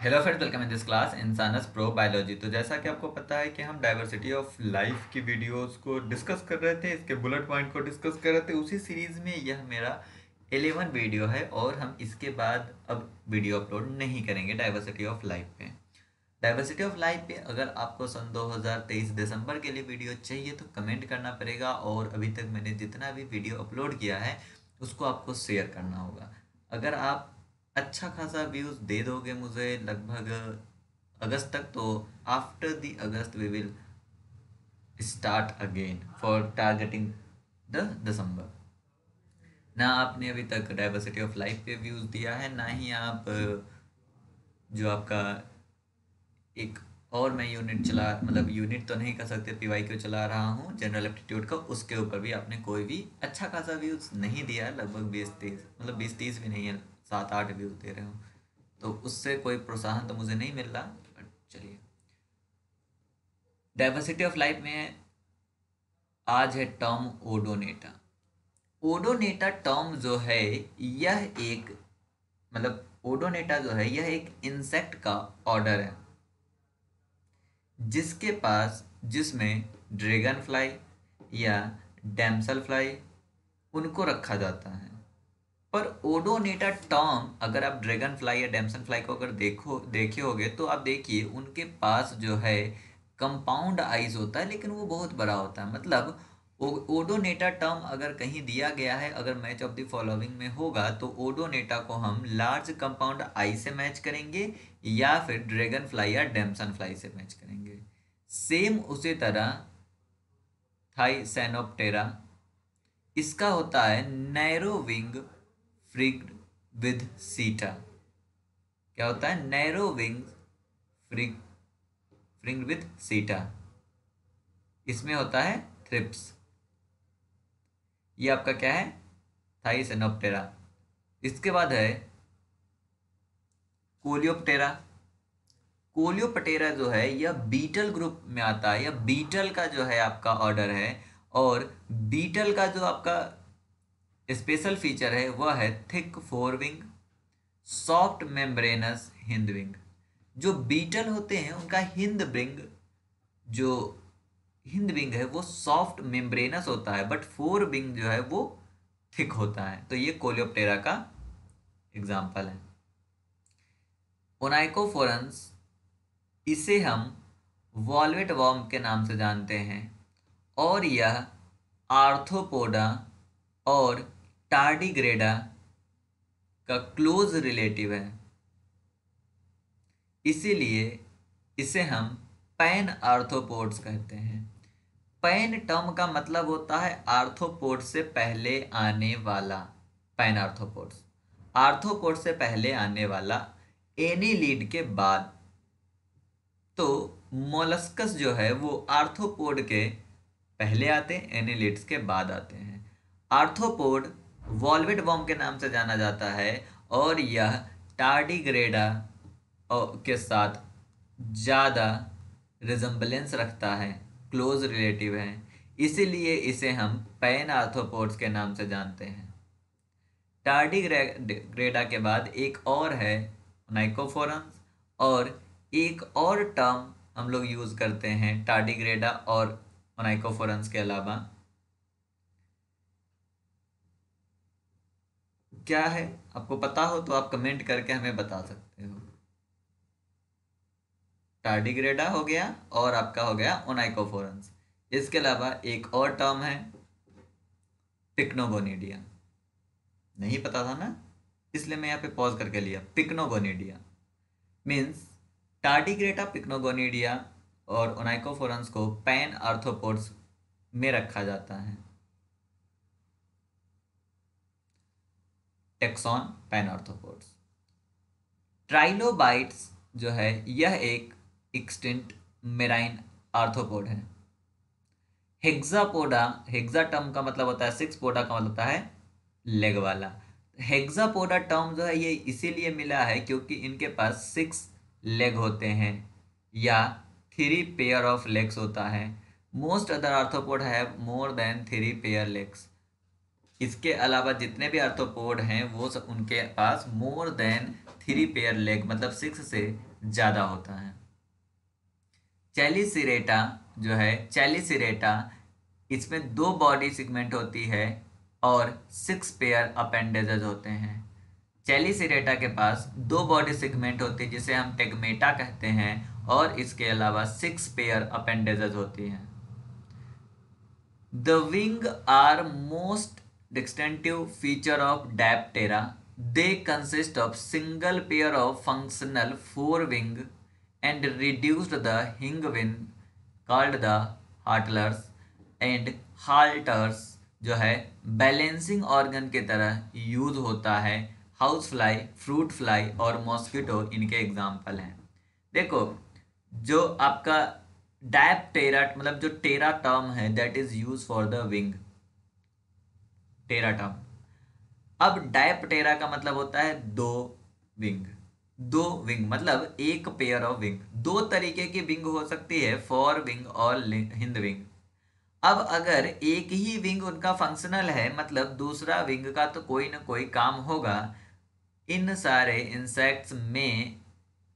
Hello friends welcome in this class इंसानस pro biology तो जैसा कि आपको पता है कि हम डाइवर्सिटी ऑफ़ लाइफ की वीडियोस को डिस्कस कर रहे थे, इसके बुलेट पॉइंट को डिस्कस कर रहे थे, उसी सीरीज़ में यह मेरा एलेवन वीडियो है और हम इसके बाद अब वीडियो अपलोड नहीं करेंगे डाइवर्सिटी ऑफ़ लाइफ पे। डाइवर्सिटी ऑफ़ लाइफ पे अगर आपको सन 2023 दिसंबर के लिए वीडियो चाहिए तो कमेंट करना पड़ेगा और अभी तक मैंने जितना भी वीडियो अपलोड किया है, उसको आपको शेयर करना होगा। अगर आप अच्छा खासा व्यूज़ दे दोगे मुझे लगभग अगस्त तक तो after the August we will start again for targeting the December ना आपने अभी तक डाइवर्सिटी ऑफ़ लाइफ पे व्यूज़ दिया है, ना ही आप, जो आपका एक और मैं यूनिट चला मतलब यूनिट तो नहीं कर सकते पी वाई क्यू चला रहा हूँ जनरल एप्टीट्यूड का, उसके ऊपर भी आपने कोई भी अच्छा खासा व्यूज़ नहीं दिया लगभग बीस तीस मतलब बीस तीस भी नहीं है सात आठ व्यूज़ दे रहे हो। तो उससे कोई प्रोत्साहन तो मुझे नहीं मिल रहा बट चलिए। डाइवर्सिटी ऑफ़ लाइफ में आज है टर्म ओडोनेटा ओडोनेटा टर्म जो है, यह एक मतलब ओडोनेटा जो है, यह एक इंसेक्ट का ऑर्डर है। जिसके पास, जिसमें ड्रैगन फ्लाई या डैमसल फ्लाई उनको रखा जाता है। पर ओडोनेटा टर्म अगर आप ड्रैगन फ्लाई या डेमसन फ्लाई को अगर देखो, देखे होगे तो आप देखिए, उनके पास जो है कंपाउंड आइज़ होता है, लेकिन वो बहुत बड़ा होता है। मतलब ओडोनेटा टर्म अगर कहीं दिया गया है, अगर मैच ऑफ़ द फॉलोइंग में होगा तो ओडोनेटा को हम लार्ज कंपाउंड आई से मैच करेंगे, या फिर ड्रैगन फ्लाई या डेमसन फ्लाई से मैच करेंगे। सेम उसी तरह थाई सैनोप्टेरा इसका होता है नैरो विंग फ्रिग्ड विद सीटा। क्या होता है? Narrow wing fringe fringe with seta. इसमें होता है थ्रिप्स। ये आपका क्या है? थाइस एनोप्टेरा इसके बाद है कोलियोप्टेरा। कोलियोपटेरा जो है, यह बीटल ग्रुप में आता है। यह बीटल का जो है आपका ऑर्डर है और बीटल का जो आपका स्पेशल फीचर है, वह है thick fore wing, soft membranous hind wing. जो बीटल होते हैं, उनका हिंद विंग, जो हिंद विंग है, वो सॉफ्ट मेम्ब्रेनस होता है बट फोर विंग जो है, वो थिक होता है। तो ये कोलियोप्टेरा का एग्ज़ाम्पल है। ओनाइकोफोरंस इसे हम वॉलवेट वॉम के नाम से जानते हैं, और यह आर्थोपोडा और टार्डिग्रेडा का क्लोज रिलेटिव है। इसीलिए इसे हम पैन आर्थोपोड्स कहते हैं। पैन टर्म का मतलब होता है आर्थोपोड से पहले आने वाला पैन आर्थोपोड्स आर्थोपोड से पहले आने वाला एनी लीड के बाद। तो मोलस्कस जो है वो आर्थोपोड के पहले आते हैं एनीलिड्स के बाद आते हैं। आर्थोपोड वॉल्वेट वॉम के नाम से जाना जाता है और यह टार्डिग्रेडा के साथ ज़्यादा रिजम्बलेंस रखता है। क्लोज रिलेटिव है। इसीलिए इसे हम पैन आर्थोपोड्स के नाम से जानते हैं। टार्डिग्रेडा के बाद एक और है नाइकोफोरम्स और एक और टर्म हम लोग यूज़ करते हैं, टार्डिग्रेडा और नाइकोफोरम्स के अलावा। क्या है? आपको पता हो तो आप कमेंट करके हमें बता सकते हो। टार्डिग्रेडा हो गया और आपका हो गया ओनाइकोफोरंस इसके अलावा एक और टर्म है पिक्नोगोनिडिया नहीं पता था ना? इसलिए मैं यहाँ पे पॉज करके लिया। पिक्नोगोनिडिया मीन्स टार्डिग्रेटा पिक्नोगोनिडिया और ओनाइकोफोरंस को पैन आर्थोपोड्स में रखा जाता है। टेक्सॉन पैनॉर्थोपोड्स ट्राइलोबाइट्स जो है, यह एक एक्सटेंट मेराइन आर्थोपोड है। हेक्सापोडा हेक्सा टर्म का मतलब होता है सिक्स पोडा का मतलब होता है लेग वाला। हेक्सापोडा टर्म जो है, ये इसीलिए मिला है क्योंकि इनके पास सिक्स लेग होते हैं, या थ्री पेयर ऑफ़ लेग्स होता है। Most other arthropod have more than three pair legs इसके अलावा जितने भी आर्थोपोड हैं, वो उनके पास more than three pair leg मतलब सिक्स से ज़्यादा होता है। चैलिसिरेटा जो है, चैलिसिरेटा, इसमें दो बॉडी सिगमेंट होती है और सिक्स पेयर अपेंडेजेस होते हैं। चैलिसिरेटा के पास दो बॉडी सिगमेंट होती है, जिसे हम टेगमेटा कहते हैं, और इसके अलावा सिक्स पेयर अपेंडेजेस होती हैं। The wing are most of Diptera they consist of single pair of functional fore wing and reduced the hind wing called the halteres and halteres जो है बैलेंसिंग ऑर्गन की तरह यूज़ होता है house fly fruit fly और mosquito इनके example हैं। देखो, जो आपका डैप टेरा मतलब जो टेरा टर्म है that is use for the wing ptera term. अब डायप टेरा का मतलब होता है दो विंग। दो विंग मतलब एक पेयर ऑफ़ विंग दो तरीके की विंग हो सकती है फॉर विंग और हिंद विंग अब अगर एक ही विंग उनका फंक्शनल है मतलब दूसरा विंग का तो कोई ना कोई काम होगा। इन सारे इंसेक्ट्स में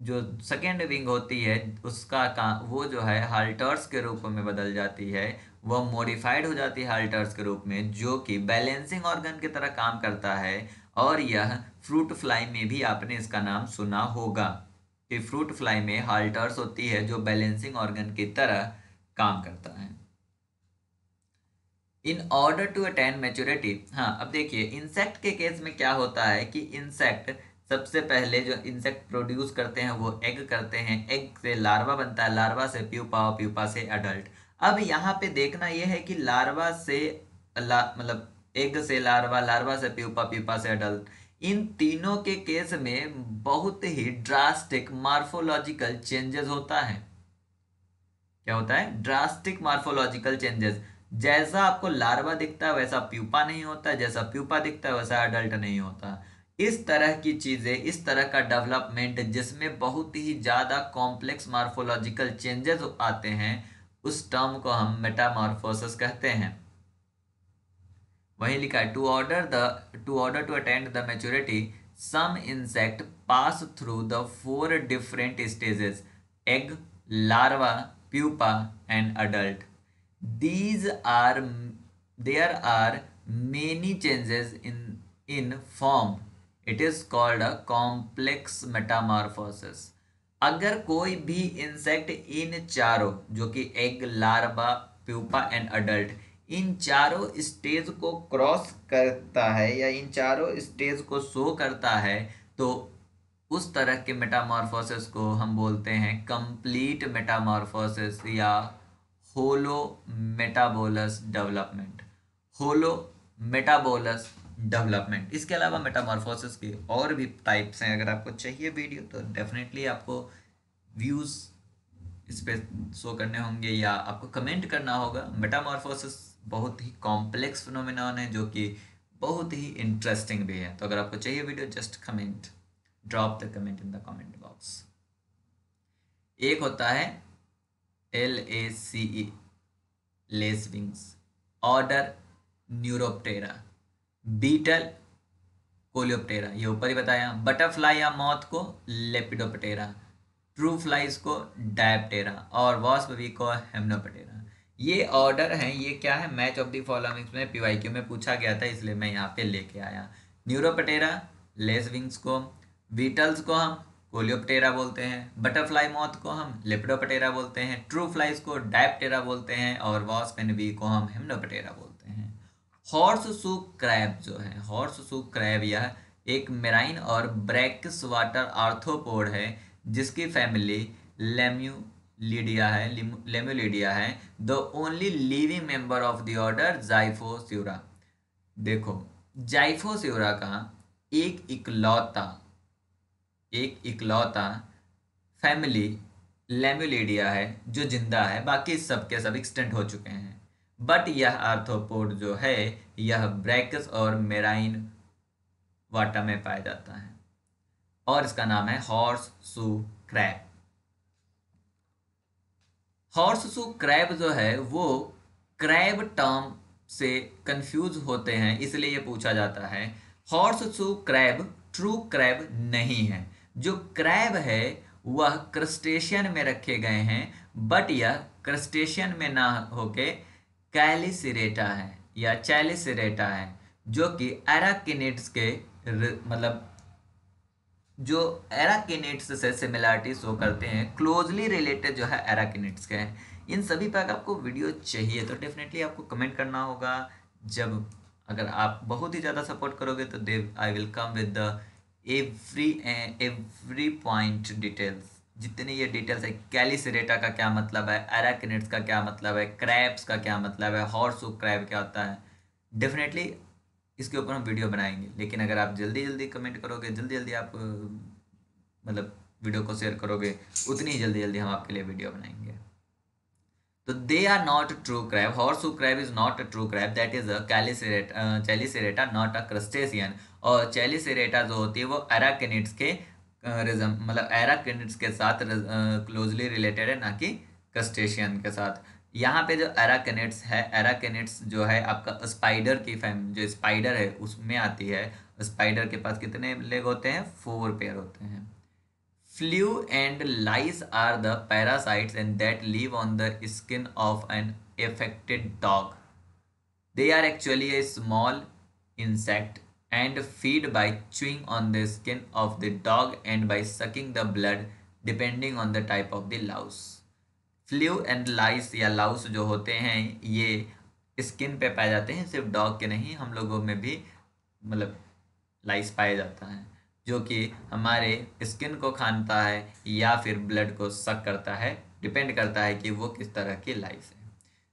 जो सेकेंड विंग होती है, उसका काम वो जो है हाल्टर्स के रूप में बदल जाती है। वह मॉडिफाइड हो जाती है हाल्टर्स के रूप में, जो कि बैलेंसिंग ऑर्गन की तरह काम करता है। और यह फ्रूट फ्लाई में भी आपने इसका नाम सुना होगा कि फ्रूट फ्लाई में हाल्टर्स होती है, जो बैलेंसिंग ऑर्गन की तरह काम करता है। In order to attain maturity हाँ अब देखिए इंसेक्ट के केस में क्या होता है कि इंसेक्ट सबसे पहले जो इंसेक्ट प्रोड्यूस करते हैं, वो एग करते हैं। एग से लार्वा बनता है। लार्वा से प्यूपा और प्यूपा से अडल्ट अब यहाँ पे देखना यह है कि लार्वा से ला मतलब एग से लार्वा लार्वा से प्यूपा प्यूपा से अडल्ट इन तीनों के केस में बहुत ही ड्रास्टिक मार्फोलॉजिकल चेंजेस होता है। क्या होता है? ड्रास्टिक मार्फोलॉजिकल चेंजेस जैसा आपको लार्वा दिखता है, वैसा प्यूपा नहीं होता जैसा प्यूपा दिखता है, वैसा अडल्ट नहीं होता। इस तरह की चीज़ें, इस तरह का डेवलपमेंट जिसमें बहुत ही ज़्यादा कॉम्प्लेक्स मार्फोलॉजिकल चेंजेस आते हैं, उस टर्म को हम मेटामॉर्फोसिस कहते हैं। वही लिखा है to order the to order to attend the maturity some insect pass through the four different stages egg larva pupa and adult these are, there are many changes in in form. It is called a complex metamorphosis अगर कोई भी insect इन चारों, जो कि egg larva pupa and adult इन चारों stage को cross करता है या इन चारों स्टेज को शो करता है तो उस तरह के मेटामॉर्फोसिस को हम बोलते हैं कंप्लीट मेटामॉर्फोसिस या holometabolous development holometabolous development इसके अलावा मेटामॉर्फोसिस के और भी टाइप्स हैं, अगर आपको चाहिए वीडियो तो डेफिनेटली आपको व्यूज़ इस पर शो करने होंगे या आपको कमेंट करना होगा। मेटामॉर्फोसिस बहुत ही कॉम्प्लेक्स फिनोमिनॉन है, जो कि बहुत ही इंटरेस्टिंग भी है। तो अगर आपको चाहिए video just comment drop the comment in the comment box एक होता है L A C E lace wings order Neuroptera beetle Coleoptera, ये ऊपर ही बताया। बटरफ्लाई या मौत को लेपिडोपटेरा ट्रू फ्लाइज को डायप्टेरा, और वॉस्पी को हेमनोपटेरा। ये ऑर्डर है, ये क्या है? मैच ऑफ़ द फॉलोइंग्स में, पीवाईक्यू में पूछा गया था, इसलिए मैं यहाँ पे लेके आया। न्यूरोपटेरा, लेस विंग्स को, बीटल्स को हम कोलियोपटेरा बोलते हैं। बटरफ्लाई मौत को हम लेपिडोपटेरा बोलते हैं। ट्रू फ्लाइज को डायप्टेरा बोलते हैं, और वॉस्पेनबी को हम हिमनोपटेरा बोलते हैं। हॉर्स सू क्रैब जो है, हॉर्स सू क्रैब यह एक मेराइन और ब्रैक्स वाटर आर्थोपोड है, जिसकी फैमिली लेम्यूलिडिया है लेम्यूलिडिया है। The only living member of the order Xiphosura देखो जाइफोस्यूरा का एक इकलौता एक इकलौता फैमिली लेम्यूलेडिया है, जो ज़िंदा है, बाकी सब के सब एक्सटेंट हो चुके हैं। बट यह आर्थोपोड जो है, यह ब्रैकस और मेराइन वाटा में पाया जाता है। और इसका नाम है हॉर्स सू क्रैब हॉर्स सू क्रैब जो है, वो क्रैब टर्म से कंफ्यूज होते हैं, इसलिए ये पूछा जाता है। हॉर्स सू क्रैब ट्रू क्रैब नहीं है। जो क्रैब है, वह क्रस्टेशियन में रखे गए हैं बट यह क्रस्टेशियन में ना होके कैलिसिरेटा है या चैलिसिरेटा है, जो कि एराकिनिट्स के मतलब जो एराकिनिट्स से सिमिलरिटी शो करते हैं क्लोजली रिलेटेड जो है एराकिनिट्स के हैं। इन सभी पर अगर आपको वीडियो चाहिए तो डेफिनेटली आपको कमेंट करना होगा। जब अगर आप बहुत ही ज़्यादा सपोर्ट करोगे तो then I will come with the every every point details जितने ये डिटेल्स है कैलिसरेटा का क्या मतलब है? एराकिनेट्स का क्या मतलब है? क्रैप्स का क्या मतलब है? हॉर्स क्रैब क्या होता है? डेफिनेटली इसके ऊपर हम वीडियो बनाएँगे। लेकिन अगर आप जल्दी जल्दी कमेंट करोगे, जल्दी जल्दी आप मतलब वीडियो को शेयर करोगे, उतनी ही जल्दी जल्दी हम आपके लिए वीडियो बनाएँगे। तो they are not true crab horse crab is not a true crab that is a Chelicerata Chelicerata not a crustacean और चैलिसरेटा जो होती है वो एराकिनिट्स के मतलब एराकिनिट्स के साथ क्लोजली रिलेटेड है, ना कि क्रस्टेशियन के साथ. यहाँ पे जो एराकिनिट्स है एराकिनिट्स जो है, आपका स्पाइडर की फैम जो स्पाइडर है, उसमें आती है. स्पाइडर के पास कितने लेग होते हैं? फोर पेयर होते हैं. Flea and lice are the parasites and that live on the skin of an affected dog they are actually a small insect and feed by chewing on the skin of the dog and by sucking the blood, depending on the type of the louse. Flea and lice या louse जो होते हैं, ये skin पे पाए जाते हैं, सिर्फ़ डॉग के नहीं, हम लोगों में भी मतलब लाइस पाया जाता है, जो कि हमारे स्किन को खानता है या फिर ब्लड को सक करता है डिपेंड करता है कि वो किस तरह की लाइस है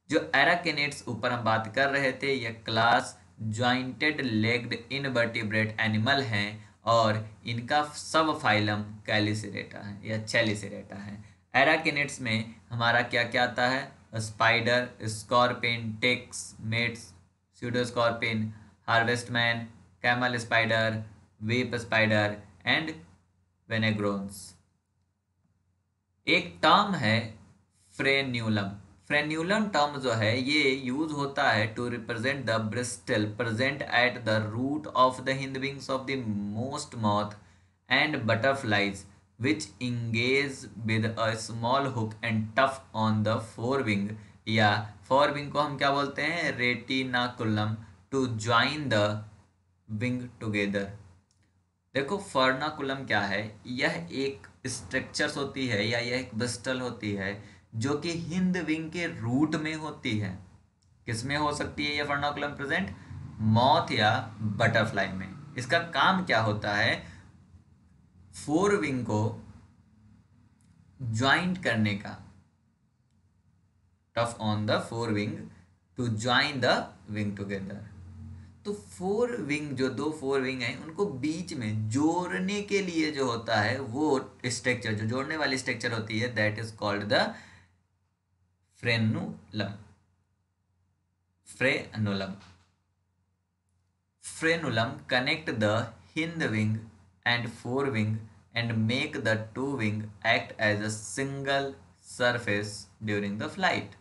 जो एराकेनेट्स ऊपर हम बात कर रहे थे, ये class jointed legged invertebrate animal हैं और इनका सब फाइलम कैलिसरेटा है, या चैलिसरेटा है। एराकिनेट्स में हमारा क्या क्या आता है? Spider scorpion ticks mites pseudoscorpion harvestman camel spider whip spider and vinegaroons एक टर्म है फ्रेन्यूलम फ्रेन्यूलन टर्म जो है, ये यूज़ होता है to represent the bristle present at the root of the hind wings of the most moth and butterflies which engage with a small hook and tuft on the fore wing या fore wing को हम क्या बोलते हैं? Retinaculum to join the wing together देखो फर्नाकुलम क्या है? यह एक स्ट्रक्चर्स होती है या यह एक ब्रिस्टल होती है। जो कि हिंद विंग के रूट में होती है। किसमें हो सकती है ये फर्नोकुलम प्रेजेंट? मॉथ या बटरफ्लाई में। इसका काम क्या होता है? फोर विंग को ज्वाइंट करने का। Tuft on the fore wing to join the wing together. तो फोर विंग जो दो फोर विंग हैं, उनको बीच में जोड़ने के लिए जो होता है, वो स्ट्रक्चर जो जोड़ने वाली स्ट्रक्चर होती है that is called the frenulum frenulum frenulum connect the hind wing and forewing and make the two wing act as a single surface during the flight.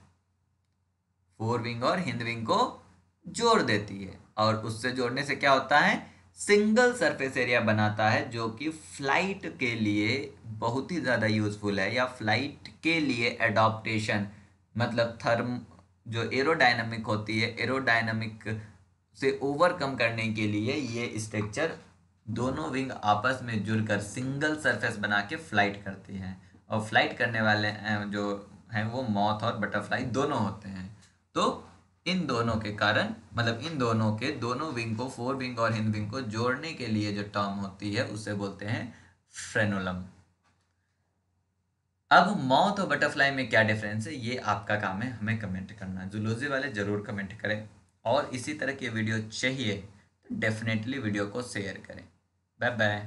Fore wing और हिंद विंग को जोड़ देती है। और उससे जोड़ने से क्या होता है? सिंगल सरफेस एरिया बनाता है जो कि फ़्लाइट के लिए बहुत ही ज़्यादा यूजफुल है या फ़्लाइट के लिए एडॉप्टेशन मतलब थर्म जो एरोडायनामिक होती है एरोडायनामिक से ओवरकम करने के लिए ये स्ट्रक्चर दोनों विंग आपस में जुड़कर सिंगल सरफेस बना के फ़्लाइट करती हैं। और फ़्लाइट करने वाले जो हैं वो मॉथ और बटरफ्लाई दोनों होते हैं। तो इन दोनों के कारण मतलब इन दोनों के, दोनों विंग को फोर विंग और हिंद विंग को जोड़ने के लिए जो टर्म होती है, उसे बोलते हैं फ्रेनोलम अब मौत और बटरफ्लाई में क्या डिफरेंस है? ये आपका काम है, हमें कमेंट करना। जुलोजी वाले ज़रूर कमेंट करें। और इसी तरह की वीडियो चाहिए तो डेफिनेटली वीडियो को शेयर करें। Bye bye